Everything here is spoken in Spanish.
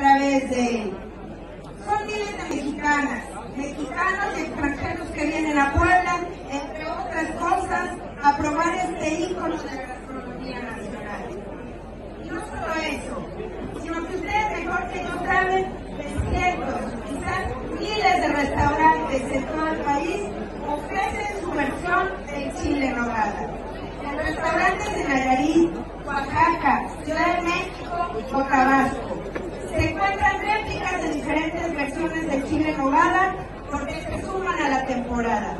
A través de él. Son miles de mexicanas, mexicanos y extranjeros que vienen a Puebla, entre otras cosas, a probar este ícono de la gastronomía nacional. Y no solo eso, sino que ustedes mejor que yo saben de cientos, quizás miles de restaurantes en todo el país ofrecen su versión del chile en nogada. En restaurantes de Nayarit, Oaxaca, Ciudad de México o Tabasco. temporada.